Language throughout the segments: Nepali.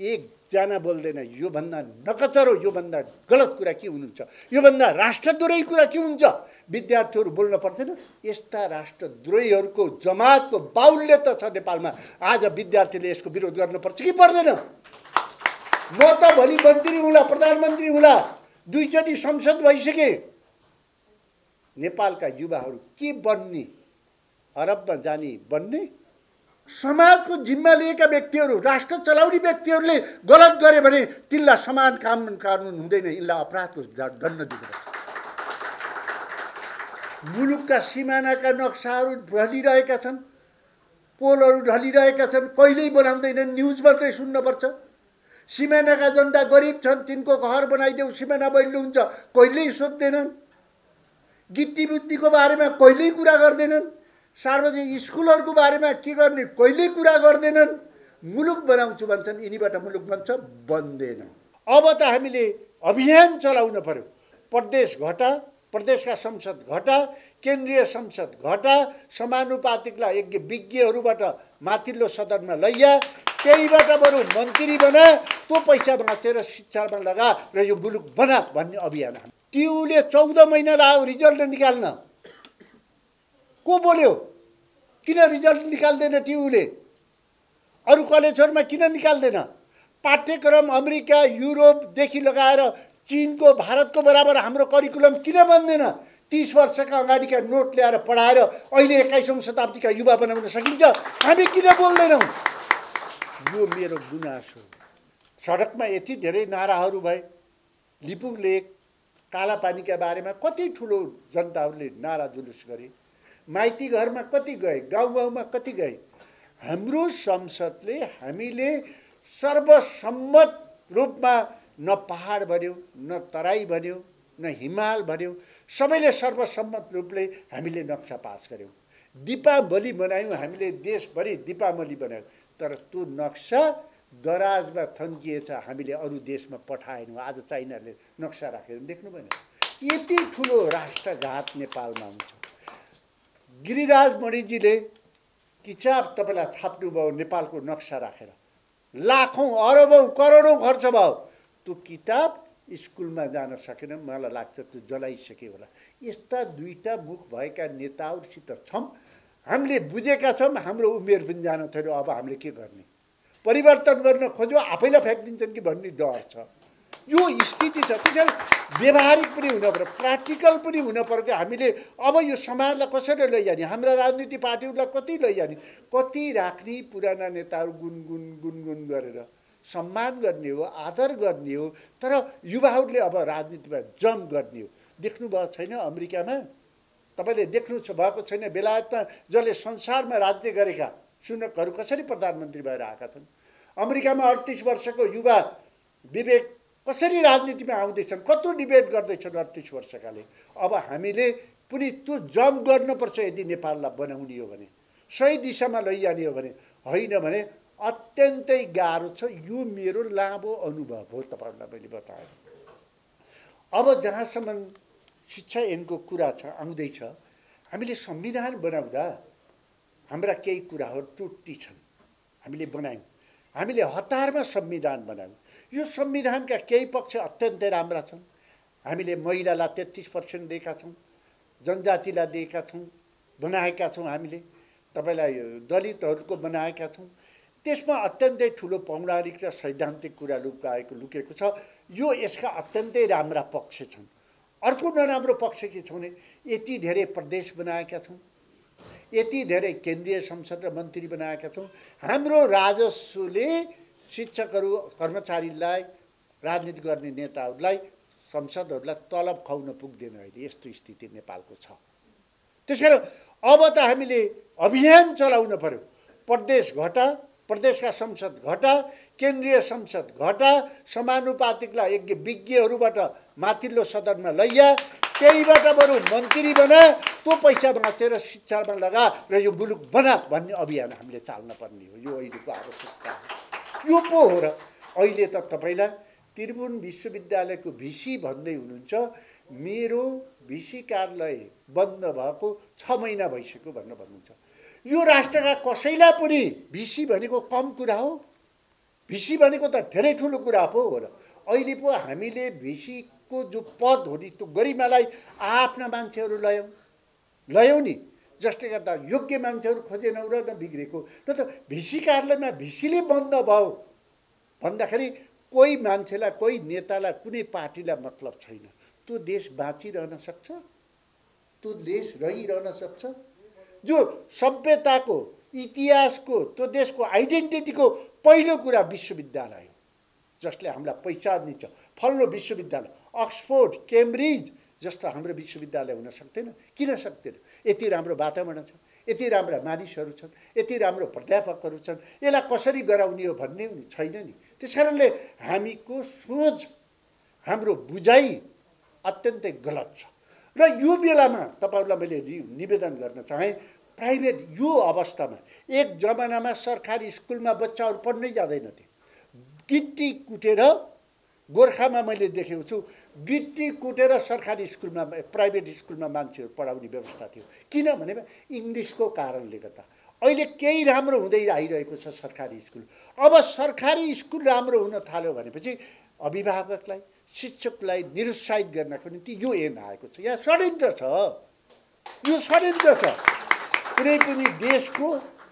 एकजना बोल्दैन योभन्दा नकचरो योभन्दा गलत कुरा के हुनुहुन्छ? योभन्दा राष्ट्रद्रोही कुरा के हुन्छ? विद्यार्थीहरू बोल्न पर्दैन। यस्ता राष्ट्रद्रोहीहरूको जमातको बाहुल्य त छ नेपालमा। आज विद्यार्थीले यसको विरोध गर्नुपर्छ कि पर्दैन? म त भोलि मन्त्री हुँला प्रधानमन्त्री हुँला। दुईचोटि संसद भइसके। नेपालका युवाहरू के बन्ने? अरबमा जाने बन्ने समाजको जिम्मा लिएका व्यक्तिहरू राष्ट्र चलाउने व्यक्तिहरूले गलत गरे भने तिनलाई समान काम कानुन हुँदैन यिनलाई अपराधको दण्ड दिनुपर्छ मुलुकका सिमानाका नक्साहरू ढलिरहेका छन् पोलहरू ढलिरहेका छन् कहिल्यै बनाउँदैनन् न्युज मात्रै सुन्नुपर्छ सिमानाका जनता गरिब छन् तिनको घर बनाइदेऊ सिमाना बलिलो हुन्छ कहिल्यै सोध्दैनन्। गिट्टी बुट्टीको बारेमा कहिल्यै कुरा गर्दैनन्। सार्वजनिक स्कुलहरूको बारेमा के गर्ने कहिल्यै कुरा गर्दैनन् मुलुक बनाउँछु भन्छन् यिनीबाट मुलुक बन्छ बन्दैन। अब त हामीले अभियान चलाउन पर्यो। प्रदेश घटा प्रदेशका संसद घटा केन्द्रीय संसद घटा समानुपातिकलाई यज्ञ विज्ञहरूबाट माथिल्लो सदनमा लैया त्यहीबाट बरु मन्त्री बना त्यो पैसा बाँचेर शिक्षामा लगा र यो मुलुक बना भन्ने अभियान टियुले चौध महिना लाग्यो रिजल्ट निकाल्न। को बोल्यो? किन रिजल्ट निकाल्दैन टियुले अरू कलेजहरूमा किन निकाल्दैन? पाठ्यक्रम अमेरिका युरोपदेखि लगाएर चिनको भारतको बराबर हाम्रो करिकुलम किन बन्दैन? तिस वर्षका अगाडिका नोट ल्याएर पढाएर अहिले एक्काइसौँ शताब्दीका युवा बनाउन सकिन्छ। हामी किन बोल्दैनौँ? यो मेरो गुनासो सडकमा यति धेरै नाराहरू भए लिपुङ लेक कालापानीका बारेमा कति ठुलो जनताहरूले नारा जुलुस गरे? माइती घरमा कति गए गाउँ गाउँमा कति गए हाम्रो संसदले हामीले सर्वसम्मत रूपमा न पहाड भन्यो न तराई भन्यो न हिमाल भन्यो सबैले सर्वसम्मत रूपले हामीले नक्सा पास गऱ्यौँ दिपावली बनायौँ हामीले देशभरि दिपावली बनायौँ तर त्यो नक्सा दराजमा थन्किएछ हामीले अरू देशमा पठाएनौँ आज चाइनाले नक्सा राखेर देख्नु भएन। यति ठुलो राष्ट्रघात नेपालमा हुन्छ। गिरिराज मणिजीले किताब तपाईँलाई छाप्नुभयो नेपालको नक्सा राखेर। लाखौँ अरबौँ करोडौँ खर्च भयो। त्यो किताब स्कुलमा जान सकेन मलाई लाग्छ त्यो जलाइसक्यो होला। यस्ता दुईवटा मुख भएका नेताहरूसित छौँ। हामीले बुझेका छौँ हाम्रो उमेर पनि जान थियो अब हामीले के गर्ने? परिवर्तन गर्न खोज्यो आफैलाई फ्याँकिदिन्छन् कि भन्ने डर छ। यो स्थिति छ त्यसरी व्यवहारिक पनि हुन पऱ्यो प्र्याक्टिकल पनि हुन पऱ्यो कि हामीले अब यो समाजलाई कसरी लैजाने हाम्रा राजनीति पार्टीहरूलाई कति लैजाने कति राख्ने पुराना नेताहरू गुनगुन गुनगुन गरेर सम्मान गर्ने हो आदर गर्ने हो तर युवाहरूले अब राजनीतिमा जम गर्ने हो। देख्नुभएको छैन अमेरिकामा? तपाईँले देख्नु भएको छैन बेलायतमा जसले संसारमा राज्य गरेका सुनकहरू कसरी प्रधानमन्त्री भएर आएका छन्? अमेरिकामा अडतिस वर्षको युवा विवेक कसरी राजनीतिमा आउँदैछन् कत्रो डिबेट गर्दैछन् अडतिस वर्षकाले अब हामीले पनि त्यो जम गर्नुपर्छ यदि नेपाललाई बनाउने हो भने सही दिशामा लैजाने हो भने होइन भने अत्यन्तै गाह्रो छ। यो मेरो लामो अनुभव हो तपाईँहरूलाई मैले बताएँ। अब जहाँसम्म शिक्षा ऐनको कुरा छ आउँदैछ हामीले संविधान बनाउँदा हाम्रा केही कुराहरू त्रुटि छन्। हामीले बनायौँ। हामीले हतारमा संविधान बनायौँ। यो संविधानका केही पक्ष अत्यन्तै राम्रा छन्। हामीले महिलालाई तेत्तिस पर्सेन्ट दिएका छौँ जनजातिलाई दिएका छौँ बनाएका छौँ हामीले तपाईँलाई दलितहरूको बनाएका छौँ। त्यसमा अत्यन्तै ठुलो पौराणिक र सैद्धान्तिक कुरा लुकाएको लुकेको छ। यो यसका अत्यन्तै राम्रा पक्ष छन्। अर्को नराम्रो पक्ष के छ भने यति धेरै प्रदेश बनाएका छौँ। यति धेरै केन्द्रीय संसद र मन्त्री बनाएका छौँ। हाम्रो राजस्वले शिक्षकहरू कर्मचारीलाई राजनीति गर्ने नेताहरूलाई संसदहरूलाई तलब खुवाउन पुग्दैन अहिले। यस्तो स्थिति नेपालको छ। त्यस कारण अब त हामीले अभियान चलाउन पर्यो। प्रदेश घटा प्रदेशका संसद घटा केन्द्रीय संसद घटा समानुपातिकलाई यज्ञ विज्ञहरूबाट माथिल्लो सदनमा लैया। त्यहीबाट बरु मन्त्री बना त्यो पैसा बाँचेर शिक्षामा लगा र यो मुलुक बना भन्ने अभियान हामीले चाल्न पर्ने हो। यो अहिलेको आवश्यकता हो। यो पो हो र अहिले त तपाईँलाई त्रिभुवन विश्वविद्यालयको भिसी भन्दै हुनुहुन्छ। मेरो भिसी कार्यालय बन्द भएको छ महिना भइसक्यो भनेर भन्नुहुन्छ। यो राष्ट्रका कसैलाई पनि भिसी भनेको कम कुरा हो। भिसी भनेको त धेरै ठुलो कुरा पो हो र। अहिले पो हामीले भिसीको जो पद हो नि त्यो गरिमालाई आफ्ना मान्छेहरू लयौँ। लयौँ नि। जसले गर्दा योग्य मान्छेहरू खोजेनौ र नबिग्रेको न त भिसी कार्यालयमा भिसीले बन्द भयो। भन्दाखेरि कोही मान्छेलाई कोही नेतालाई कुनै पार्टीलाई मतलब छैन। त्यो देश बाँचिरहन सक्छ। त्यो देश रहिरहन सक्छ। जो सभ्यताको इतिहासको त्यो देशको आइडेन्टिटीको पहिलो कुरा विश्वविद्यालय जसले हामीलाई पहिचान दिन्छ। फल्लो विश्वविद्यालय अक्सफोर्ड केम्ब्रिज जस्तो हाम्रो विश्वविद्यालय हुन सक्दैन। किन सक्दैन? यति राम्रो वातावरण छ यति राम्रा मानिसहरू छन् यति राम्रो प्राध्यापकहरू छन्। यसलाई कसरी गराउने हो भन्ने छैन नि। त्यस कारणले हामीको सोच हाम्रो बुझाइ अत्यन्तै गलत छ। र यो बेलामा तपाईँहरूलाई मैले निवेदन गर्न चाहेँ प्राइभेट यो अवस्थामा एक जमानामा सरकारी स्कुलमा बच्चाहरू पढ्नै जाँदैनथे गिट्टी कुटेर गोर्खामा मैले देखेको छु गिट्टी कुटेर सरकारी स्कुलमा प्राइभेट स्कुलमा मान्छेहरू पढाउने व्यवस्था थियो। किनभने इङ्ग्लिसको कारणले गर्दा। अहिले केही राम्रो हुँदै आइरहेको छ सरकारी स्कुल। अब सरकारी स्कुल राम्रो हुन थाल्यो भनेपछि अभिभावकलाई शिक्षकलाई निरुत्साहित गर्नको निम्ति यो एम आएको छ। यहाँ षड्यन्त्र छ। यो षड्यन्त्र छ। कुनै पनि देशको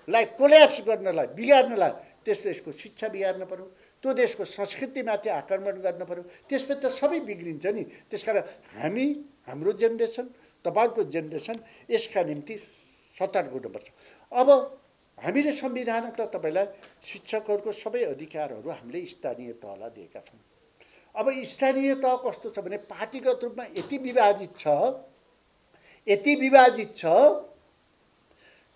लाई कोल्याप्स गर्नलाई बिगार्नलाई त्यसले यसको शिक्षा बिगार्न पऱ्यो त्यो देशको संस्कृतिमाथि आक्रमण गर्न पऱ्यो त्यसपछि त सबै बिग्रिन्छ नि। त्यस कारण हामी हाम्रो जेनेरेसन तपाईँहरूको जेनेरेसन यसका निम्ति सतर्क हुनुपर्छ। अब हामीले संविधान त तपाईँलाई शिक्षकहरूको सबै अधिकारहरू हामीले स्थानीय तहलाई दिएका छौँ। अब स्थानीय तह कस्तो छ भने पार्टीगत रूपमा यति विभाजित छ यति विभाजित छ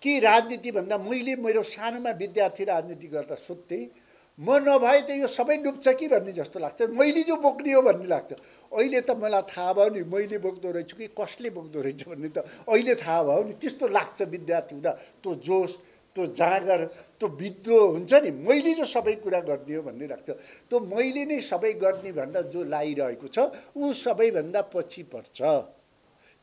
कि राजनीतिभन्दा मैले मेरो सानोमा विद्यार्थी राजनीति गर्दा सोध्थेँ म नभए त यो सबै डुब्छ कि? भन्ने जस्तो लाग्छ। मैले जो बोक्ने हो भन्ने लाग्छ। अहिले त मलाई थाहा भयो नि मैले बोक्दो रहेछु कि कसले बोक्दो रहेछ भन्ने त अहिले थाहा भयो नि। त्यस्तो लाग्छ विद्यार्थी हुँदा। त्यो जोस त्यो जाँगर त्यो विद्रोह हुन्छ नि मैले जो सबै कुरा गर्ने हो भन्ने लाग्छ। त्यो मैले नै सबै गर्ने भन्दा जो लागिरहेको छ ऊ सबैभन्दा पछि पर्छ।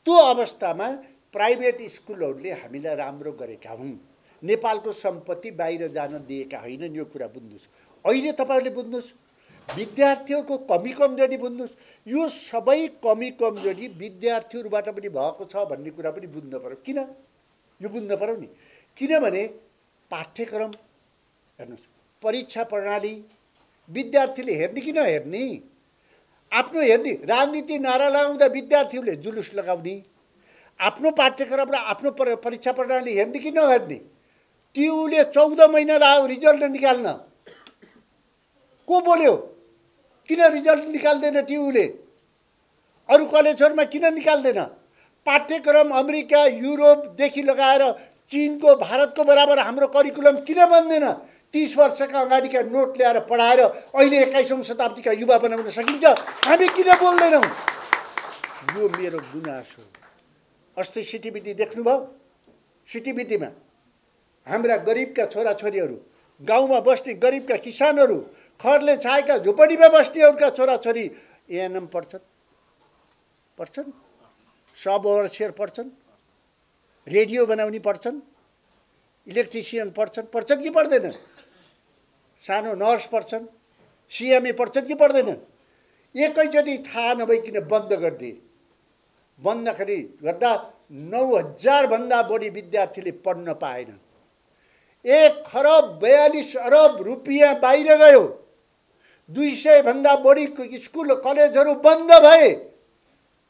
त्यो अवस्थामा प्राइभेट स्कुलहरूले हामीलाई राम्रो गरेका हुन्। नेपालको सम्पत्ति बाहिर जान दिएका होइनन् यो कुरा बुझ्नुहोस्। अहिले तपाईँहरूले बुझ्नुहोस् विद्यार्थीहरूको कमी कमजोरी बुझ्नुहोस् यो सबै कमी कमजोरी विद्यार्थीहरूबाट पनि भएको छ भन्ने कुरा पनि बुझ्नु पऱ्यो किन? यो बुझ्नु पऱ्यो नि। किनभने पाठ्यक्रम हेर्नुहोस् परीक्षा प्रणाली विद्यार्थीले हेर्ने कि नहेर्ने? आफ्नो हेर्ने राजनीति नारा लगाउँदा विद्यार्थीहरूले जुलुस लगाउने। आफ्नो पाठ्यक्रम र आफ्नो परीक्षा प्रणाली हेर्ने कि नहेर्ने? टियुले चौध महिना लाग्यो रिजल्ट निकाल्न। को बोल्यो? किन रिजल्ट निकाल्दैन टियुले? अरू कलेजहरूमा किन निकाल्दैन? पाठ्यक्रम अमेरिका युरोपदेखि लगाएर चिनको भारतको बराबर हाम्रो करिकुलम किन बन्दैन? तिस वर्षका अगाडिका नोट ल्याएर पढाएर अहिले एक्काइसौँ शताब्दीका युवा बनाउन सकिन्छ। हामी किन बोल्दैनौँ? यो मेरो गुनासो अस्ति सिटिबिटी देख्नुभयो? सिटिबिटीमा हाम्रा गरिबका छोराछोरीहरू गाउँमा बस्ने गरिबका किसानहरू खरले छाएका झुपडीमा बस्नेहरूका छोराछोरी एएनएम पढ्छन् पढ्छन् सब ओभरसियर पढ्छन् रेडियो बनाउने पढ्छन् इलेक्ट्रिसियन पढ्छन् पढ्छन् कि पढ्दैनन् सानो नर्स पढ्छन् सिएमए पढ्छन् कि पढ्दैनन् एकैचोटि थाहा नभइकन बन्द गरिदिए। बन्दाखेरि गर्दा नौ हजारभन्दा बढी विद्यार्थीले पढ्न पाएन। एक खरब बयालिस अरब रुपियाँ बाहिर गयो। दुई सयभन्दा बढी स्कुल कलेजहरू बन्द भए।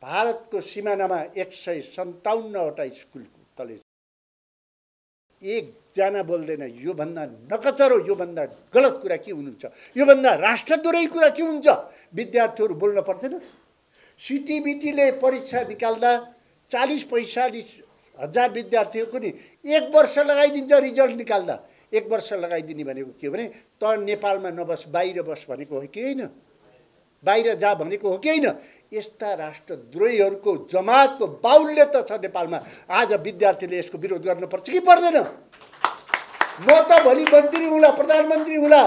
भारतको सिमानामा एक सय सन्ताउन्नवटा स्कुल कलेज। एकजना बोल्दैन योभन्दा नकचरो योभन्दा गलत कुरा के हुनुहुन्छ? योभन्दा राष्ट्रद्रोही कुरा के हुन्छ? विद्यार्थीहरू बोल्न पर्दैन। सिटिबिटीले परीक्षा निकाल्दा चालिस पैँचालिस हजार विद्यार्थीहरूको नि एक वर्ष लगाइदिन्छ रिजल्ट निकाल्दा। एक वर्ष लगाइदिने भनेको के हो भने त नेपालमा नबस बाहिर बस भनेको हो कि होइन? बाहिर जा भनेको हो कि होइन? यस्ता राष्ट्रद्रोहीहरूको जमातको बाहुल्य त छ नेपालमा। आज विद्यार्थीले यसको विरोध गर्नुपर्छ कि पर्दैन? म त भोलि मन्त्री हुँला प्रधानमन्त्री हुँला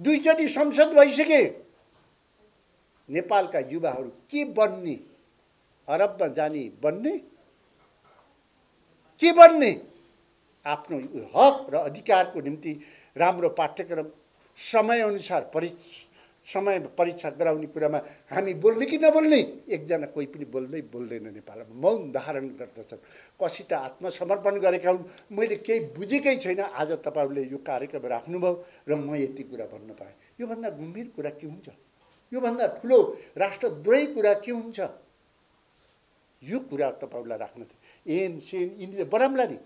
दुईचोटि संसद भइसके। नेपालका युवाहरू के बन्ने? अरबमा जाने बन्ने? के बन्ने? आफ्नो हक र अधिकारको निम्ति राम्रो पाठ्यक्रम समयअनुसार परि समय परीक्षा गराउने कुरामा हामी बोल्ने कि नबोल्ने? एकजना कोही पनि बोल्दै बोल्दैन नेपालमा। मौन धारण गर्दछन्। त आत्मसमर्पण गरेका हुन्? मैले केही बुझेकै छैन। आज तपाईँहरूले यो कार्यक्रम राख्नुभयो र म यति कुरा भन्न पाएँ। योभन्दा गम्भीर कुरा के हुन्छ? योभन्दा ठुलो राष्ट्रद्रोही कुरा के हुन्छ? यो कुरा तपाईँहरूलाई राख्न एन सेन यिनीहरूले बराम्ला नि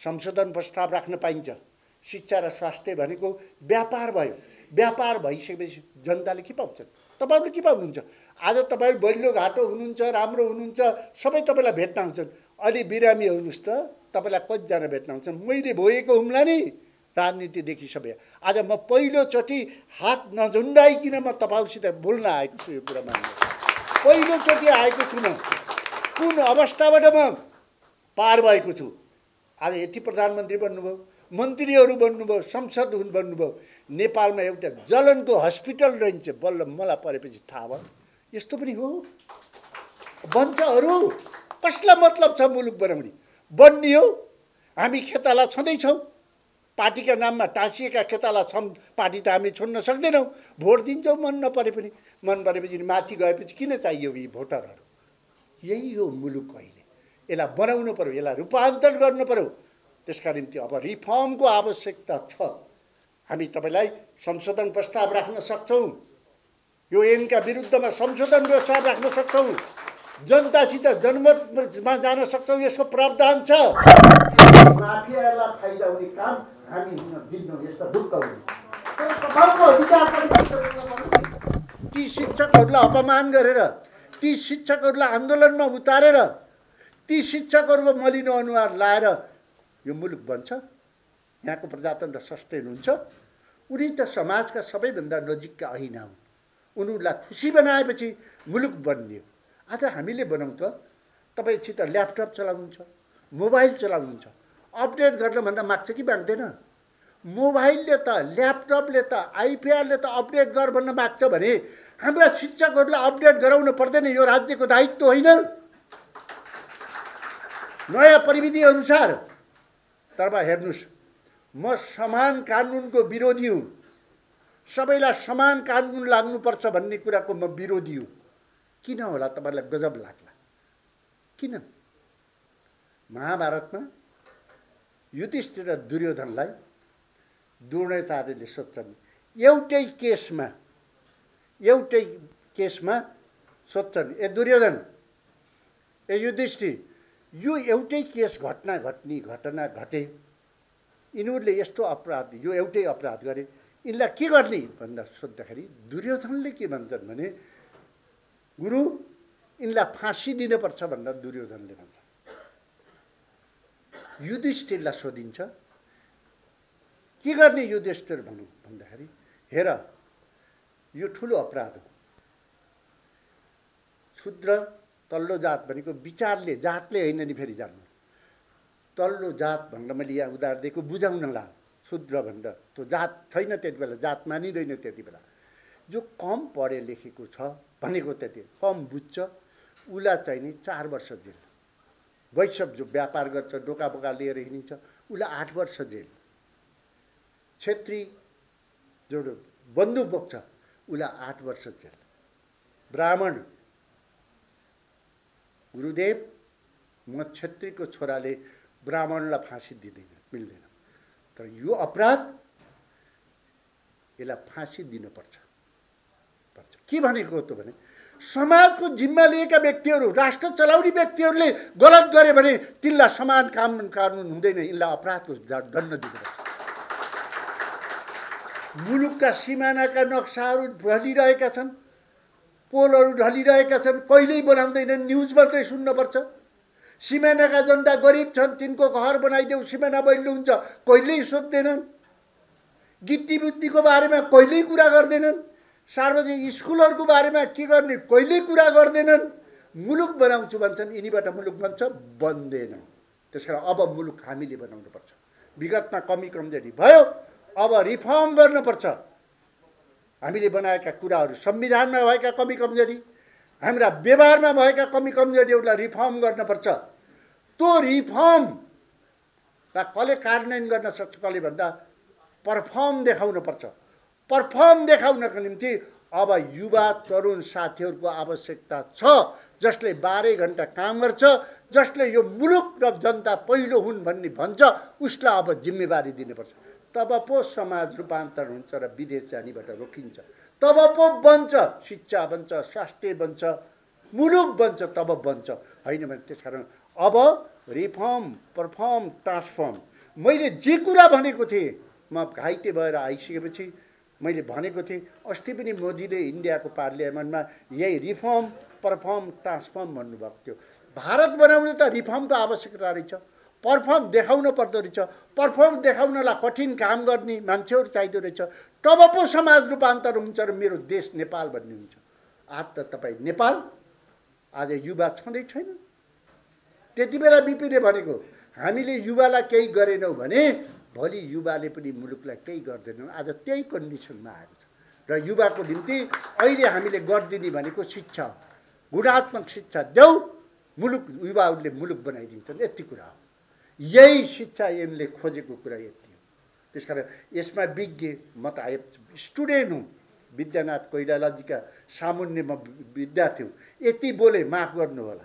संशोधन प्रस्ताव राख्न पाइन्छ। शिक्षा र स्वास्थ्य भनेको व्यापार भयो। व्यापार भइसकेपछि जनताले के पाउँछन्? तपाईँहरूले के पाउनुहुन्छ? आज तपाईँहरू बलियो घाटो हुनुहुन्छ राम्रो हुनुहुन्छ सबै तपाईँलाई भेट्न आउँछन्। अलि बिरामी हुनुहोस् त तपाईँलाई कतिजना भेट्न आउँछन्? मैले भोगेको हुम्ला नि। राजनीतिदेखि सबै। आज म पहिलोचोटि हात नझुन्डाइकन म तपाईँहरूसित बोल्न आएको छु यो कुरा मान्नु। पहिलोचोटि आएको छु म। कुन अवस्थाबाट म पार भएको छु? आज यति प्रधानमन्त्री बन्नुभयो मन्त्रीहरू बन्नुभयो संसद बन्नुभयो नेपालमा एउटा जलनको हस्पिटल रहन्छ बल्ल मलाई परेपछि थाहा भयो। यस्तो पनि हो? बन्छ अरू कसलाई मतलब छ मुलुक बनाउने? बनियो हामी खेताला छँदैछौँ। पार्टीका नाममा टाँसिएका खेताला छौँ पार्टी त हामी छोड्न सक्दैनौँ। भोट दिन्छौँ मन नपरे पनि। मन परेपछि माथि गएपछि किन चाहियो यी भोटरहरू? यही हो मुलुक अहिले। यसलाई बनाउनु पऱ्यो यसलाई रूपान्तरण गर्नु पऱ्यो त्यसका निम्ति अब रिफर्मको आवश्यकता छ। हामी तपाईँलाई संशोधन प्रस्ताव राख्न सक्छौँ। यो ऐनका विरुद्धमा संशोधन प्रस्ताव राख्न सक्छौँ। जनतासित जनमतमा जान सक्छौँ यसको प्रावधान छ। माफियालाई फाइदा हुने काम हामी यस्ता ती शिक्षकहरूलाई अपमान गरेर ती शिक्षकहरूलाई आन्दोलनमा उतारेर ती शिक्षकहरूको मलिनो अनुहार लाएर यो मुलुक बन्छ। यहाँको प्रजातन्त्र सस्टेन हुन्छ। उनी त समाजका सबैभन्दा नजिकका ऐना हुन्। उनीहरूलाई खुसी बनाएपछि मुलुक बनियो। आज हामीले बनाउँ त तपाईँसित ल्यापटप चलाउनुहुन्छ मोबाइल चलाउनुहुन्छ। अपडेट गर्न भन्दा माग्छ कि माग्दैन? मोबाइलले त ल्यापटपले त आइपिआरले त अपडेट गर भन्न माग्छ भने हाम्रा शिक्षकहरूलाई अपडेट गराउनु पर्दैन यो राज्यको दायित्व होइन। नयाँ प्रविधि अनुसार तर हेर्नुहोस् म समान कानुनको विरोधी हुँ। सबैलाई समान कानुन लाग्नुपर्छ भन्ने कुराको म विरोधी हुँ। किन होला तपाईँलाई गजब लाग्ला? किन? महाभारतमा युधिष्ठिर दुर्योधनलाई द्रोणाचार्यले सोध्छन् एउटै केसमा एउटै केसमा सोध्छन् ए दुर्योधन ए युधिष्ठिर यो एउटै केस घटना घट्ने घटना घटे। यिनीहरूले यस्तो अपराध यो एउटै अपराध गरे। यिनलाई के गर्ने? भन्दा सोद्धाखेरि दुर्योधनले के भन्छन् भने गुरु यिनलाई फाँसी दिनुपर्छ भन्दा दुर्योधनले भन्छ युधिष्ठिरलाई सोधिन्छ के गर्ने युधिष्ठिर भनौँ भन्दाखेरि हेर यो ठुलो अपराध हो। क्षुद्र तल्लो जात भनेको विचारले जातले होइन नि फेरि जान्नु। तल्लो जात भनेर मैले यहाँ उदाहरण दिएको बुझाउनला शुद्र भनेर। त्यो जात छैन त्यति बेला जात मानिँदैन त्यति बेला। जो कम पढे लेखेको छ भनेको त्यति कम बुझ्छ उसलाई चाहिँ नि चार वर्ष जेल वैशव जो व्यापार गर्छ डोका बोका लिएर हिँडिन्छ उसलाई आठ वर्ष जेल। छेत्री जो बन्दुक बोक्छ उसलाई आठ वर्ष जेल। ब्राह्मण गुरुदेव म छेत्रीको छोराले ब्राह्मणलाई फाँसी दिँदैन मिल्दैन। तर यो अपराध यसलाई फाँसी दिनुपर्छ। पर्छ। के भनेको त भने समाजको जिम्मा लिएका व्यक्तिहरू राष्ट्र चलाउने व्यक्तिहरूले गलत गरे भने तिनलाई समान काम कानुन हुँदैन। यिनलाई अपराधको दण्ड दिनुपर्छ मुलुकका सिमानाका नक्साहरू ढलिरहेका छन् पोलहरू ढलिरहेका छन् कहिल्यै बनाउँदैनन् न्युज मात्रै सुन्नुपर्छ। सिमानाका जनता गरिब छन् तिनको घर बनाइदेऊ सिमाना बहिलो हुन्छ कहिल्यै सोध्दैनन्। गिट्टी बुट्टीको बारेमा कहिल्यै कुरा गर्दैनन्। सार्वजनिक स्कुलहरूको बारेमा के गर्ने कहिल्यै कुरा गर्दैनन् मुलुक बनाउँछु भन्छन् यिनीबाट मुलुक बन्छ बन्दैन। त्यस कारण अब मुलुक हामीले बनाउनुपर्छ। विगतमा कमी कमजोरी भयो अब रिफर्म गर्नुपर्छ। हामीले बनाएका कुराहरू संविधानमा भएका कमी कमजोरी हाम्रा व्यवहारमा भएका कमी कमजोरीहरूलाई रिफर्म गर्नुपर्छ। त्यो रिफर्मलाई कसले कार्यान्वयन गर्न सक्छ कसले भन्दा पर्फर्म देखाउनुपर्छ। पर्फर्म देखाउनको निम्ति अब युवा तरुण साथीहरूको आवश्यकता छ जसले बाह्रै घन्टा काम गर्छ जसले यो मुलुक र जनता पहिलो हुन् भन्ने भन्छ उसलाई अब जिम्मेवारी दिनुपर्छ। तब पो समाज रूपान्तरण हुन्छ र विदेश जानेबाट रोकिन्छ। तब पो बन्छ शिक्षा बन्छ स्वास्थ्य बन्छ मुलुक बन्छ तब बन्छ। होइन भने त्यस कारण अब रिफर्म पर्फर्म ट्रान्सफर्म। मैले जे कुरा भनेको थिएँ म घाइते भएर आइसकेपछि मैले भनेको थिएँ अस्ति पनि मोदीले इन्डियाको पार्लियामेन्टमा यही रिफर्म पर्फर्म ट्रान्सफर्म भन्नुभएको थियो। भारत बनाउनु त रिफर्मको आवश्यकता रहेछ। पर्फर्म देखाउनु पर्दो रहेछ। पर्फर्म देखाउनलाई कठिन काम गर्ने मान्छेहरू चाहिँदो रहेछ। तब पो समाज रूपान्तर हुन्छ र मेरो देश नेपाल भन्ने हुन्छ। आज त तपाईँ नेपाल आज युवा छँदै छैन। त्यति बेला बिपीले भनेको हामीले युवालाई केही गरेनौँ भने भोलि युवाले पनि मुलुकलाई केही गर्दैनौँ। आज त्यही कन्डिसनमा आएको छ। र युवाको निम्ति अहिले हामीले गरिदिने भनेको शिक्षा गुणात्मक शिक्षा देऊ मुलुक युवाहरूले मुलुक बनाइदिन्छन्। यति कुरा हो। यही शिक्षा एनले खोजेको कुरा यति हो। त्यस कारण यसमा विज्ञ म त आए स्टुडेन्ट हुँ। विद्यानाथ कोइरालाजीका सामुन्ने म विद्यार्थी हुँ। यति बोले माफ गर्नु होला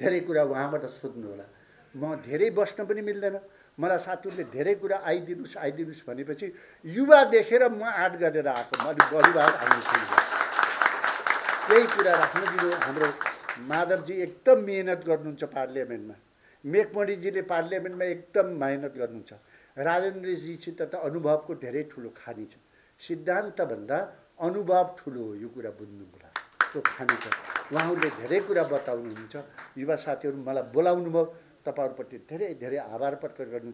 धेरै कुरा उहाँबाट सोध्नु होला म धेरै बस्न पनि मिल्दैन। मलाई साथीहरूले धेरै कुरा आइदिनुहोस् आइदिनुहोस् भनेपछि युवा देखेर म आँट गरेर आएको म अलिक बढी आउनु त्यही कुरा राख्नु दिनु हाम्रो माधवजी एकदम मिहिनेत गर्नुहुन्छ पार्लियामेन्टमा। मेघमणिजीले पार्लियामेन्टमा एकदम मिहिनेत गर्नुहुन्छ। राजेन्द्रजीसित त अनुभवको धेरै ठुलो खानी छ। सिद्धान्तभन्दा अनुभव ठुलो हो यो कुरा बुझ्नु होला त्यो खानी छ। उहाँहरूले धेरै कुरा बताउनुहुन्छ। युवा साथीहरू मलाई बोलाउनु भयो तपाईँहरूप्रति धेरै धेरै आभार प्रकट गर्नु